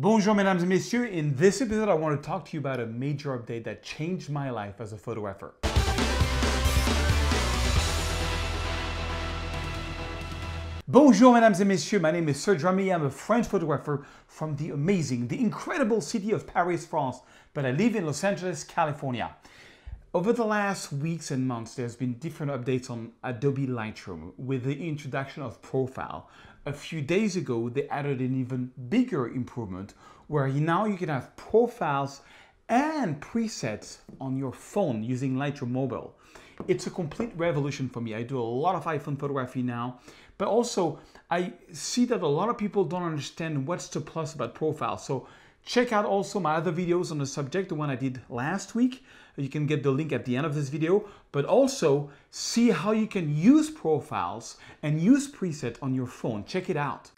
Bonjour, mesdames et messieurs. In this episode, I want to talk to you about a major update that changed my life as a photographer. Bonjour, mesdames et messieurs. My name is Serge Ramelli. I'm a French photographer from the amazing, the incredible city of Paris, France, but I live in Los Angeles, California. Over the last weeks and months, there's been different updates on Adobe Lightroom with the introduction of Profile. A few days ago, they added an even bigger improvement where now you can have profiles and presets on your phone using Lightroom Mobile. It's a complete revolution for me. I do a lot of iPhone photography now, but also I see that a lot of people don't understand what's the plus about Profile. So check out also my other videos on the subject, the one I did last week. Uh, you can get the link at the end of this video, but also see how you can use profiles and use preset on your phone. Check it out.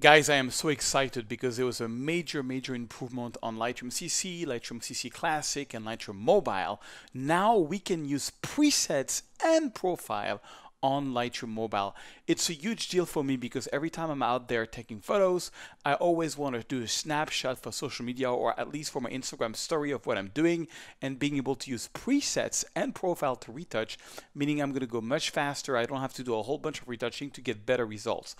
Guys, I am so excited because there was a major, major improvement on Lightroom CC, Lightroom CC Classic, and Lightroom Mobile. Now we can use presets and profile on Lightroom Mobile. It's a huge deal for me because every time I'm out there taking photos, I always want to do a snapshot for social media or at least for my Instagram story of what I'm doing and being able to use presets and profile to retouch, meaning I'm going to go much faster. I don't have to do a whole bunch of retouching to get better results.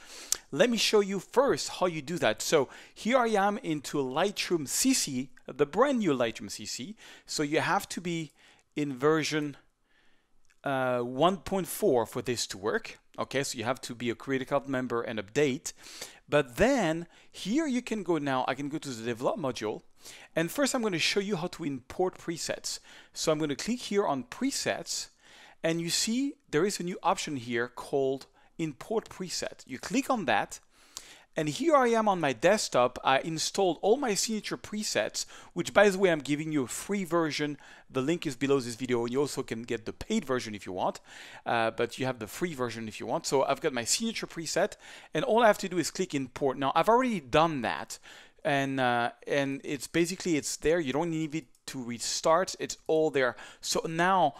Let me show you first how you do that. So here I am into Lightroom CC, the brand new Lightroom CC. So you have to be in version uh, 1.4 for this to work. Okay, so you have to be a Creative Cloud member and update. But then here you can go now, I can go to the develop module. And first I'm going to show you how to import presets. So I'm going to click here on presets and you see there is a new option here called import preset. You click on that and here I am on my desktop. I installed all my signature presets, which by the way, I'm giving you a free version. The link is below this video. And you also can get the paid version if you want, uh, but you have the free version if you want. So I've got my signature preset and all I have to do is click import. Now I've already done that and uh, and it's basically it's there. You don't need it to restart. It's all there. So now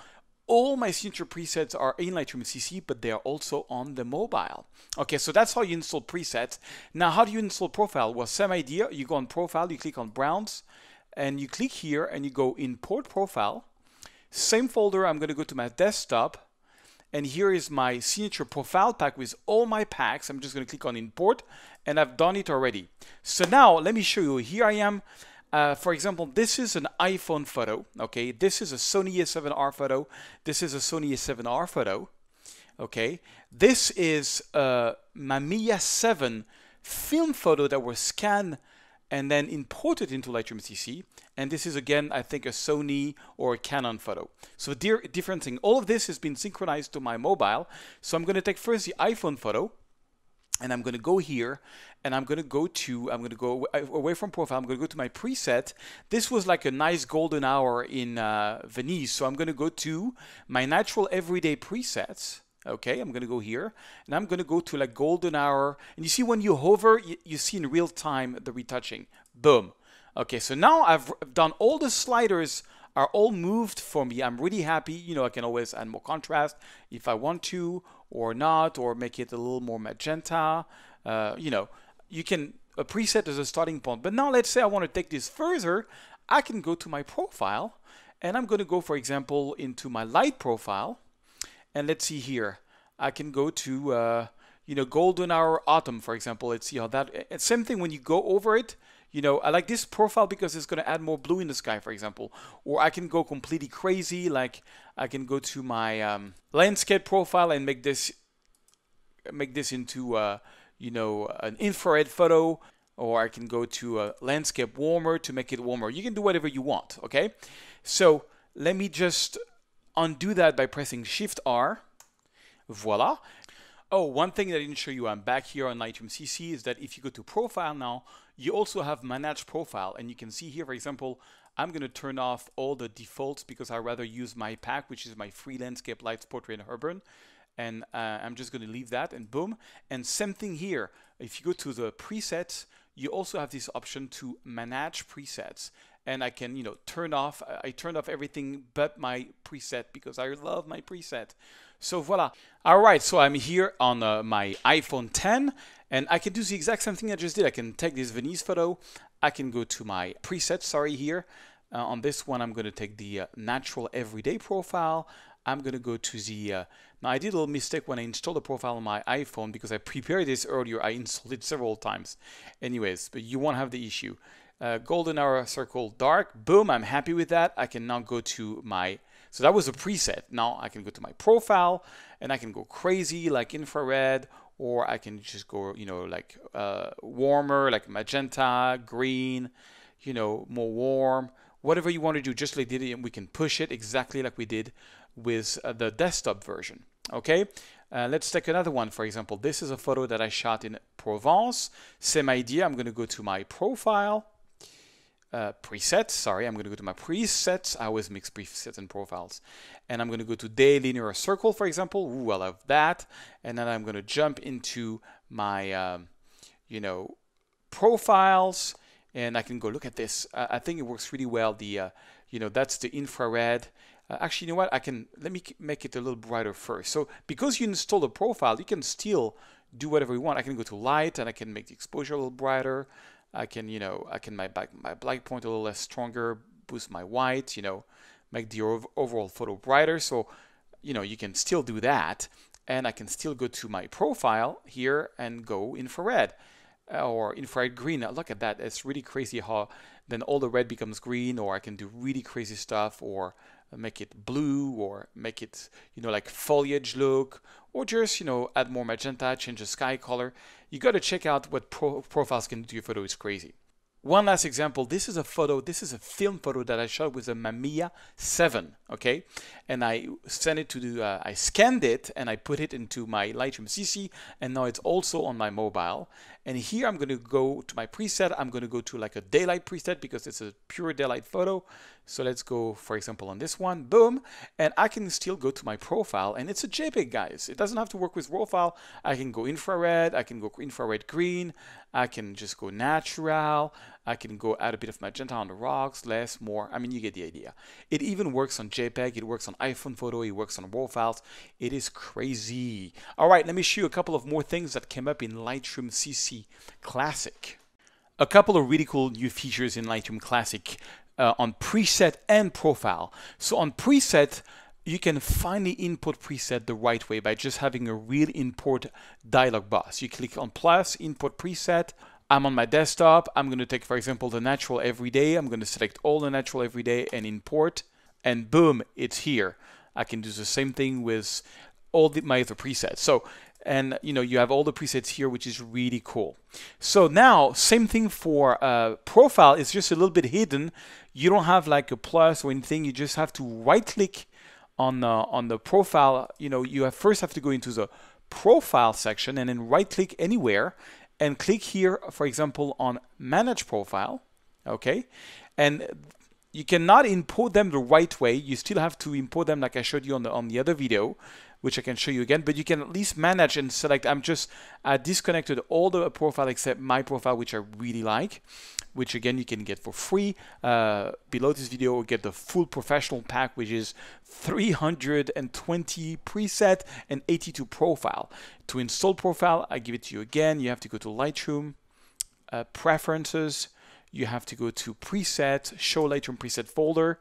all my signature presets are in Lightroom CC, but they are also on the mobile. Okay, so that's how you install presets. Now, how do you install Profile? Well, same idea. You go on Profile, you click on Browns, and you click here, and you go Import Profile. Same folder, I'm going to go to my desktop, and here is my signature profile pack with all my packs. I'm just going to click on Import, and I've done it already. So now, let me show you. Here I am. Uh, for example, this is an iPhone photo. Okay, this is a Sony a7R photo. This is a Sony a7R photo. Okay, this is a Mamiya 7 film photo that was scanned and then imported into Lightroom CC. And this is again, I think, a Sony or a Canon photo. So different thing. All of this has been synchronized to my mobile. So I'm going to take first the iPhone photo and I'm going to go here and I'm going to go to, I'm going to go away from profile, I'm going to go to my preset. This was like a nice golden hour in uh, Venice. So I'm going to go to my natural everyday presets. Okay, I'm going to go here and I'm going to go to like golden hour. And you see when you hover, you, you see in real time the retouching. Boom. Okay, so now I've done all the sliders are all moved for me. I'm really happy. You know, I can always add more contrast if I want to or not, or make it a little more magenta. Uh, you know, you can a preset as a starting point. But now let's say I want to take this further. I can go to my profile and I'm going to go, for example, into my light profile. And let's see here. I can go to, uh, you know, golden hour autumn, for example. Let's see how that, same thing when you go over it, you know, I like this profile because it's going to add more blue in the sky, for example. Or I can go completely crazy, like I can go to my um, landscape profile and make this make this into, uh, you know, an infrared photo. Or I can go to a landscape warmer to make it warmer. You can do whatever you want, okay? So let me just undo that by pressing Shift R. Voila. Oh, one thing that I didn't show you, I'm back here on Lightroom CC, is that if you go to Profile now, you also have Manage Profile. And you can see here, for example, I'm going to turn off all the defaults because I rather use my pack, which is my free landscape, lights, portrait, in urban. And uh, I'm just going to leave that and boom. And same thing here. If you go to the presets, you also have this option to manage presets. And I can, you know, turn off, I turned off everything but my preset because I love my preset. So voila. All right, so I'm here on uh, my iPhone 10 and I can do the exact same thing I just did. I can take this Venice photo. I can go to my preset, sorry, here. Uh, on this one, I'm going to take the uh, natural everyday profile. I'm going to go to the, uh, now I did a little mistake when I installed the profile on my iPhone because I prepared this earlier. I installed it several times. Anyways, but you won't have the issue. Uh, golden hour circle dark, boom, I'm happy with that. I can now go to my, so that was a preset. Now I can go to my profile and I can go crazy like infrared or I can just go, you know, like uh, warmer, like magenta, green, you know, more warm, whatever you want to do, just like did it, we can push it exactly like we did with uh, the desktop version. Okay, uh, let's take another one. For example, this is a photo that I shot in Provence. Same idea. I'm going to go to my profile uh, presets. Sorry, I'm going to go to my presets. I always mix presets and profiles. And I'm going to go to day linear circle, for example. Ooh, I love that. And then I'm going to jump into my, um, you know, profiles. And I can go look at this. Uh, I think it works really well. The, uh, you know, that's the infrared. Uh, actually, you know what? I can, let me make it a little brighter first. So because you install the profile, you can still do whatever you want. I can go to light and I can make the exposure a little brighter. I can, you know, I can make my black point a little less stronger, boost my white, you know, make the overall photo brighter. So, you know, you can still do that. And I can still go to my profile here and go infrared uh, or infrared green. Now look at that. It's really crazy how then all the red becomes green or I can do really crazy stuff or make it blue or make it, you know, like foliage look or just, you know, add more magenta, change the sky color. You got to check out what pro profiles can do to your photo. It's crazy. One last example, this is a photo, this is a film photo that I shot with a Mamiya 7, okay? And I sent it to the, uh, I scanned it and I put it into my Lightroom CC and now it's also on my mobile. And here I'm going to go to my preset, I'm going to go to like a daylight preset because it's a pure daylight photo. So let's go, for example, on this one, boom, and I can still go to my profile and it's a JPEG, guys. It doesn't have to work with RAW file. I can go infrared, I can go infrared green, I can just go natural, I can go add a bit of magenta on the rocks, less, more. I mean, you get the idea. It even works on JPEG, it works on iPhone photo, it works on RAW files. It is crazy. All right, let me show you a couple of more things that came up in Lightroom CC Classic. A couple of really cool new features in Lightroom Classic uh, on preset and profile. So on preset, you can finally input preset the right way by just having a real import dialog box. You click on plus, import preset. I'm on my desktop. I'm going to take, for example, the natural everyday. I'm going to select all the natural everyday and import. And boom, it's here. I can do the same thing with all the, my other presets. So and you know you have all the presets here which is really cool so now same thing for uh, profile it's just a little bit hidden you don't have like a plus or anything you just have to right click on the, on the profile you know you have first have to go into the profile section and then right click anywhere and click here for example on manage profile okay? And you cannot import them the right way. You still have to import them like I showed you on the on the other video which I can show you again, but you can at least manage and select, I'm just uh, disconnected all the profile except my profile, which I really like, which again, you can get for free. Uh, below this video, get the full professional pack, which is 320 preset and 82 profile. To install profile, I give it to you again. You have to go to Lightroom, uh, preferences, you have to go to preset, show Lightroom preset folder.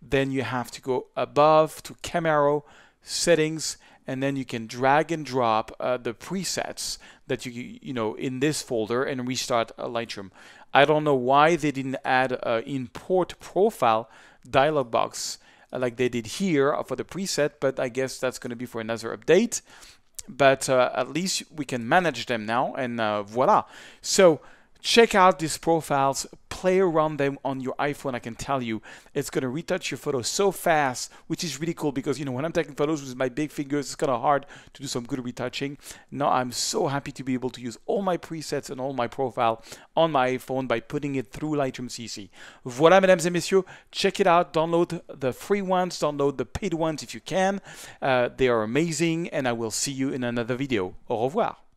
Then you have to go above to Camera, settings, and then you can drag and drop uh, the presets that you you know in this folder and restart uh, Lightroom. I don't know why they didn't add a import profile dialog box uh, like they did here for the preset, but I guess that's going to be for another update. But uh, at least we can manage them now, and uh, voila. So check out these profiles play around them on your iPhone, I can tell you, it's going to retouch your photos so fast, which is really cool because, you know, when I'm taking photos with my big fingers, it's kind of hard to do some good retouching. Now I'm so happy to be able to use all my presets and all my profile on my iPhone by putting it through Lightroom CC. Voilà, mesdames et messieurs, check it out. Download the free ones, download the paid ones if you can. Uh, they are amazing, and I will see you in another video. Au revoir.